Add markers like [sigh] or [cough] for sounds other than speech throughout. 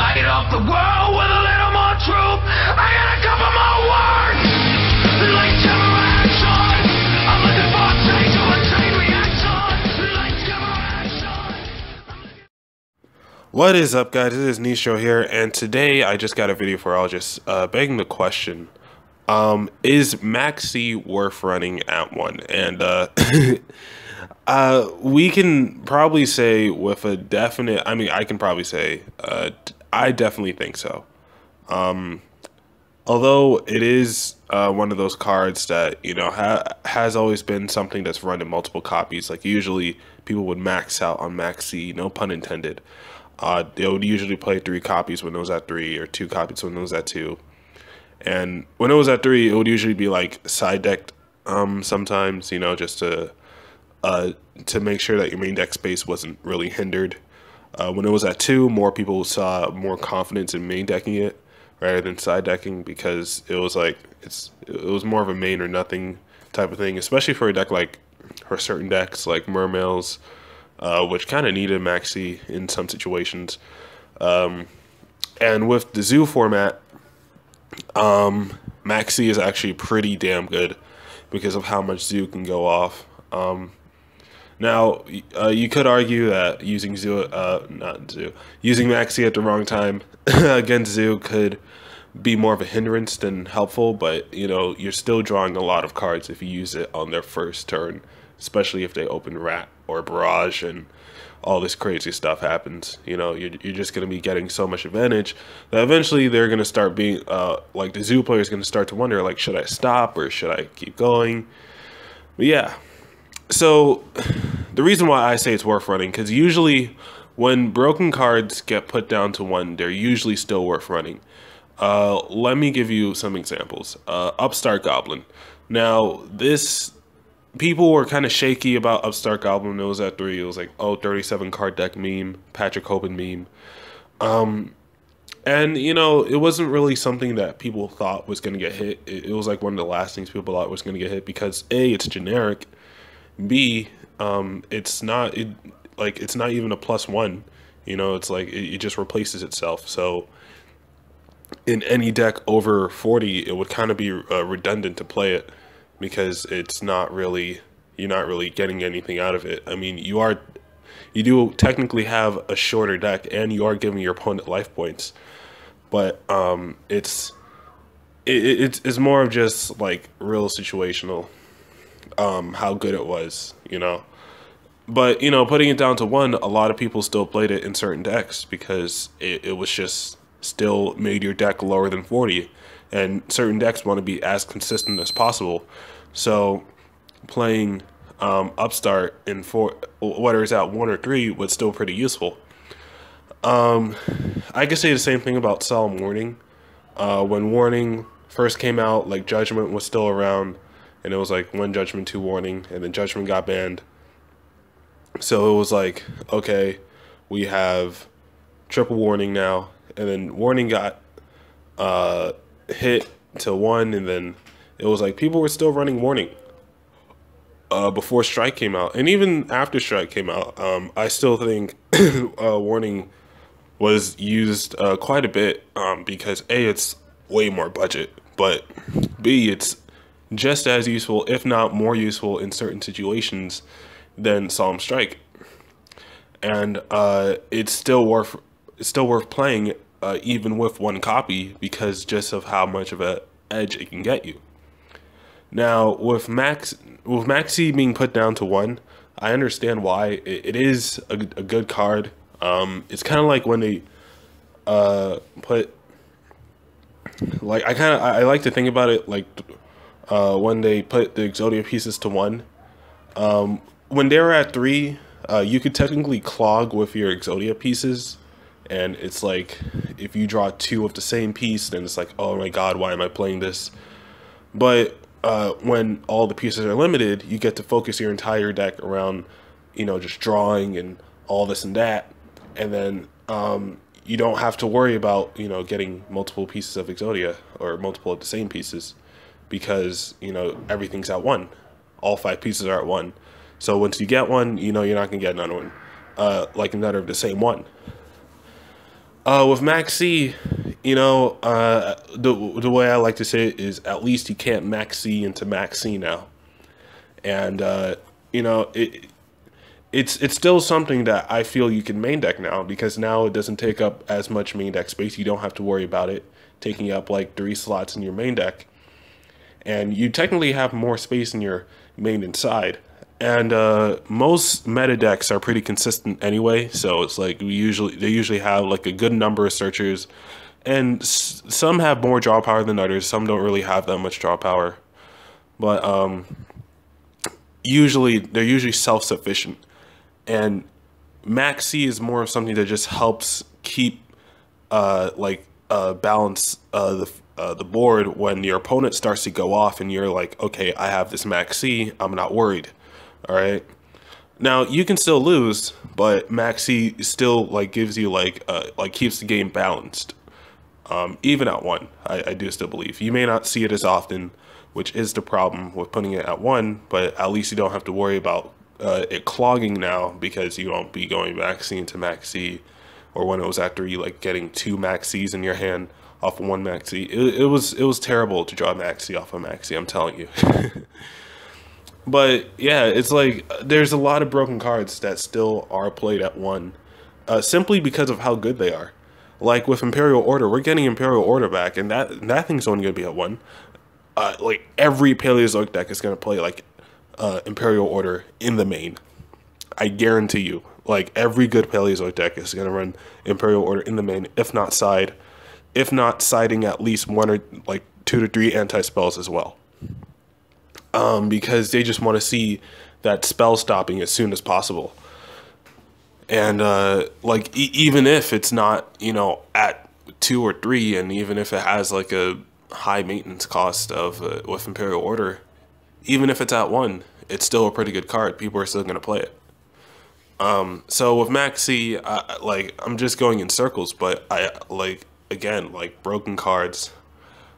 Light up the world with a little more truth. I got a couple more words. What is up, guys? This is Nistro here, and today I just got a video for all just uh, begging the question: um, Is Maxx C worth running at one? And uh, [laughs] uh, we can probably say with a definite. I mean, I can probably say uh, I definitely think so. Um, although it is uh, one of those cards that you know ha- has always been something that's run in multiple copies. Like usually people would max out on Maxx C, no pun intended. Uh, they would usually play three copies when it was at three, or two copies when it was at two. And when it was at three, it would usually be like side decked um, sometimes, you know, just to uh, to make sure that your main deck space wasn't really hindered. Uh, when it was at two, more people saw more confidence in main decking it rather than side decking because it was like it's it was more of a main or nothing type of thing, especially for a deck like for certain decks like Mermails, uh, which kind of needed Maxx C in some situations. Um, and with the Zoo format, um, Maxx C is actually pretty damn good because of how much Zoo can go off. Um, now, uh, you could argue that using Zoo, uh, not Zoo, using Maxx C at the wrong time [laughs] against Zoo could be more of a hindrance than helpful, but you know, you're still drawing a lot of cards if you use it on their first turn, especially if they open Rat or Barrage and all this crazy stuff happens. You know, you're, you're just going to be getting so much advantage that eventually they're going to start being, uh, like the Zoo player is going to start to wonder, like, should I stop or should I keep going? But yeah. So the reason why I say it's worth running, because usually when broken cards get put down to one, they're usually still worth running. Uh, let me give you some examples. Uh, Upstart Goblin. Now, this people were kind of shaky about Upstart Goblin. It was at three. It was like, oh, 37 card deck meme, Patrick Hoban meme. Um, and you know, it wasn't really something that people thought was going to get hit. It, it was like one of the last things people thought was going to get hit because a, it's generic. B, um, it's not it like it's not even a plus one. You know, it's like it, it just replaces itself. So in any deck over 40, it would kind of be uh, redundant to play it because it's not really you're not really getting anything out of it. I mean, you are you do technically have a shorter deck and you are giving your opponent life points, but um, it's it, it's it's more of just like real situational um, how good it was, you know. But you know, putting it down to one, a lot of people still played it in certain decks because it, it was just still made your deck lower than 40 and certain decks want to be as consistent as possible. So playing um, upstart in four whether it's at one or three was still pretty useful. Um, i could say the same thing about solemn warning. Uh, when warning first came out like judgment was still around and it was like one judgment two warning and then judgment got banned. So it was like okay we have triple warning now. And then warning got uh, hit to one, and then it was like people were still running warning uh, before strike came out, and even after strike came out, um, I still think [coughs] uh, warning was used uh, quite a bit um, because a it's way more budget, but b it's just as useful, if not more useful, in certain situations than solemn strike, and uh, it's still worth it's still worth playing uh, even with one copy because just of how much of a edge it can get you. Now with Max with Maxx C being put down to one, I understand why it, it is a, a, good card. Um, it's kind of like when they uh, put like I kind of I, I like to think about it like uh, when they put the Exodia pieces to one. Um, when they were at three, uh, you could technically clog with your Exodia pieces and it's like if you draw two of the same piece then it's like oh my god why am i playing this? But uh, when all the pieces are limited you get to focus your entire deck around you know just drawing and all this and that. And then um, you don't have to worry about you know getting multiple pieces of exodia or multiple of the same pieces because you know everything's at one. All five pieces are at one. So once you get one you know you're not gonna get another one. Uh, like another of the same one. Uh, with Maxx C, you know, uh, the the way I like to say it is at least you can't Maxx C into Maxx C now, and uh, you know it. It's it's still something that I feel you can main deck now because now it doesn't take up as much main deck space. You don't have to worry about it taking up like three slots in your main deck, and you technically have more space in your main inside. And uh, most meta decks are pretty consistent anyway, so it's like we usually they usually have like a good number of searchers, and some have more draw power than others. Some don't really have that much draw power, but um, usually they're usually self sufficient, and Maxx C is more of something that just helps keep uh, like uh, balance uh, the uh, the board when your opponent starts to go off and you're like, okay, I have this Maxx C, I'm not worried. All right. Now you can still lose, but Maxx C still like gives you like uh, like keeps the game balanced. Um, even at one, I, I do still believe you may not see it as often, which is the problem with putting it at one. But at least you don't have to worry about uh, it clogging now because you won't be going Maxx C into Maxx C, or when it was after you like getting two Maxx Cs in your hand off of one Maxx C. It, it was it was terrible to draw Maxx C off of Maxx C. I'm telling you. [laughs] But yeah, it's like there's a lot of broken cards that still are played at one, uh, simply because of how good they are. Like with Imperial Order, we're getting Imperial Order back, and that that thing's only gonna be at one. Uh, like every Paleozoic deck is gonna play like uh, Imperial Order in the main. I guarantee you, like every good Paleozoic deck is gonna run Imperial Order in the main, if not side, if not siding at least one or like two to three anti spells as well um, because they just want to see that spell stopping as soon as possible. And uh, like e- even if it's not you know at two or three, and even if it has like a high maintenance cost of uh, with Imperial Order, even if it's at one, it's still a pretty good card. People are still gonna play it. Um, so with Maxx C, I, like I'm just going in circles, but I like again like broken cards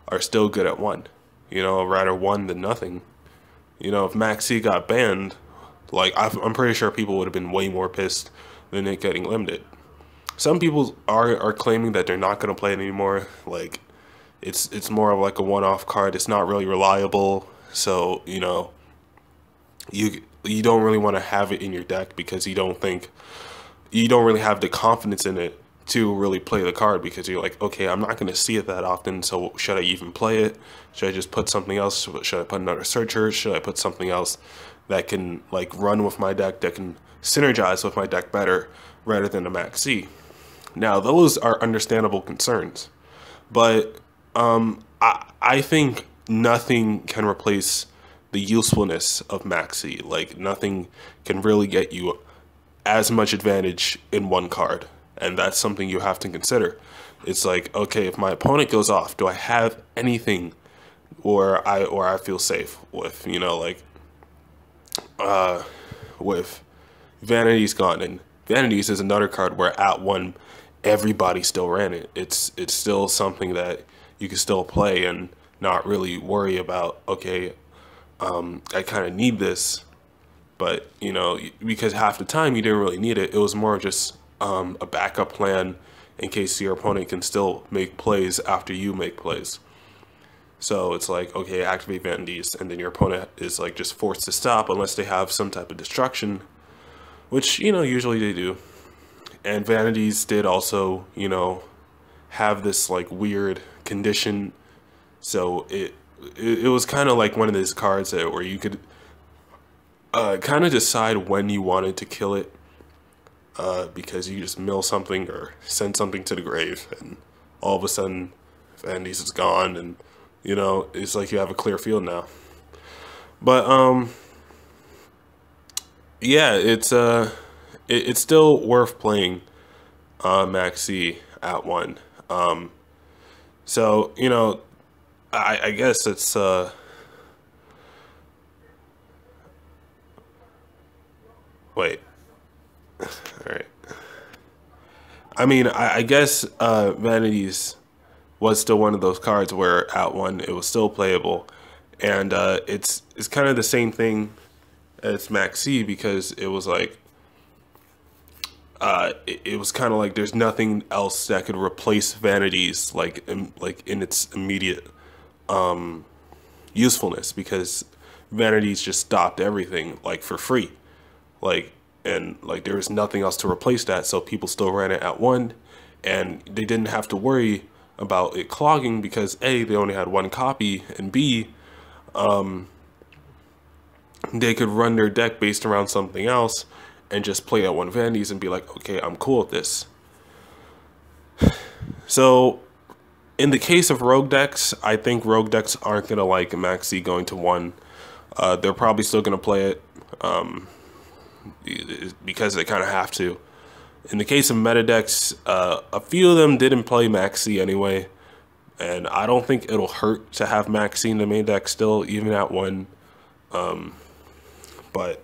are still good at one. You know, rather one than nothing. You know, if Maxx C got banned, like i I'm pretty sure people would have been way more pissed than it getting limited. Some people are are claiming that they're not gonna play it anymore. Like, it's it's more of like a one-off card. It's not really reliable. So you know, you you don't really want to have it in your deck because you don't think you don't really have the confidence in it to really play the card because you're like, okay, I'm not going to see it that often, so should I even play it? Should I just put something else? Should I put another searcher? Should I put something else that can like run with my deck that can synergize with my deck better rather than a Maxx C? Now, those are understandable concerns, but um, I I think nothing can replace the usefulness of Maxx C. Like nothing can really get you as much advantage in one card and that's something you have to consider. It's like, okay, if my opponent goes off, do I have anything or I or I feel safe with, you know, like uh with Vanity's gone and Vanities is another card where at one everybody still ran it. It's it's still something that you can still play and not really worry about, okay, um, I kind of need this, but you know, because half the time you didn't really need it. It was more just um, a backup plan in case your opponent can still make plays after you make plays. So it's like, okay, activate Vanities, and then your opponent is like just forced to stop unless they have some type of destruction, which, you know, usually they do. And Vanities did also, you know, have this like weird condition. So it it, it was kind of like one of those cards that where you could uh, kind of decide when you wanted to kill it uh, because you just mill something or send something to the grave, and all of a sudden, Andy's is gone, and you know it's like you have a clear field now. But um, yeah, it's uh, it, it's still worth playing uh, Maxx C at one. Um, so you know, I, I guess it's uh. Wait. [laughs] All right. I mean, I, I guess uh, Vanities was still one of those cards where at one it was still playable, and uh, it's it's kind of the same thing as Maxx C because it was like uh, it, it was kind of like there's nothing else that could replace vanities like in, like in its immediate um, usefulness because vanities just stopped everything like for free. Like and like there was nothing else to replace that so people still ran it at one and they didn't have to worry about it clogging because a they only had one copy and b um, they could run their deck based around something else and just play at one vanities and be like okay i'm cool with this. [sighs] So in the case of rogue decks i think rogue decks aren't going to like Maxx C going to one uh, they're probably still going to play it um, because they kind of have to in the case of meta decks, uh, a few of them didn't play Maxx C anyway, and I don't think it'll hurt to have Maxx C in the main deck still, even at one. Um, but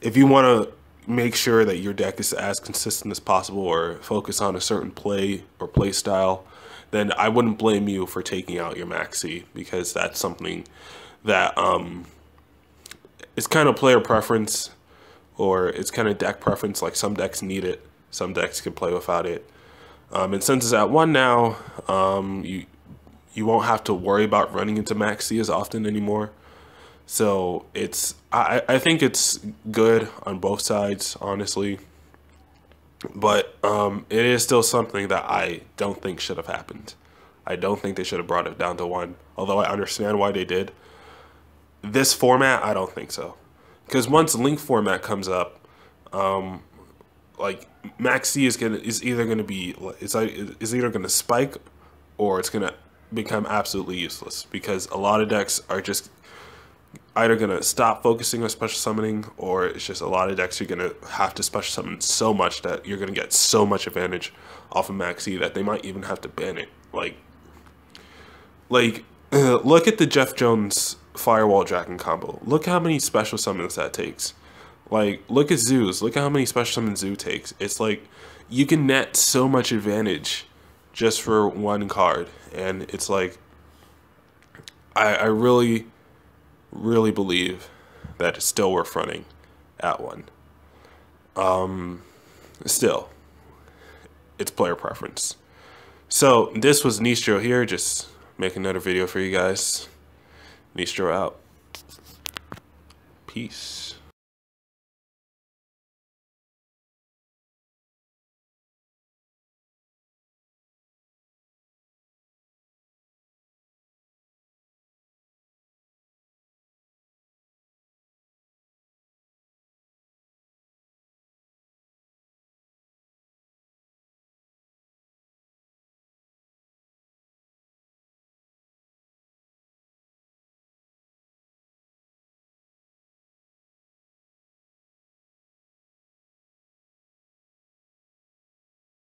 if you want to make sure that your deck is as consistent as possible or focus on a certain play or play style, then I wouldn't blame you for taking out your Maxx C because that's something that um, it's kind of player preference or it's kind of deck preference. Like some decks need it some decks can play without it. Um, and since it's at one now, um, you you won't have to worry about running into Maxx C as often anymore. So it's I, I think it's good on both sides, honestly. But um, it is still something that I don't think should have happened. I don't think they should have brought it down to one, although I understand why they did. This format, I don't think so. Because once link format comes up, um, like Maxx C is gonna is either gonna be it's like is either gonna spike or it's gonna become absolutely useless because a lot of decks are just either gonna stop focusing on special summoning or it's just a lot of decks you're gonna have to special summon so much that you're gonna get so much advantage off of Maxx C that they might even have to ban it. Like, like [clears throat] look at the Jeff Jones Firewall Dragon combo. Look how many special summons that takes. Like, look at zoos. Look at how many special summon zoo takes. It's like you can net so much advantage just for one card, and it's like I, I really, really believe that it's still worth running at one. Um, still, it's player preference. So this was Nistro here, just make another video for you guys. Nistro out. Peace.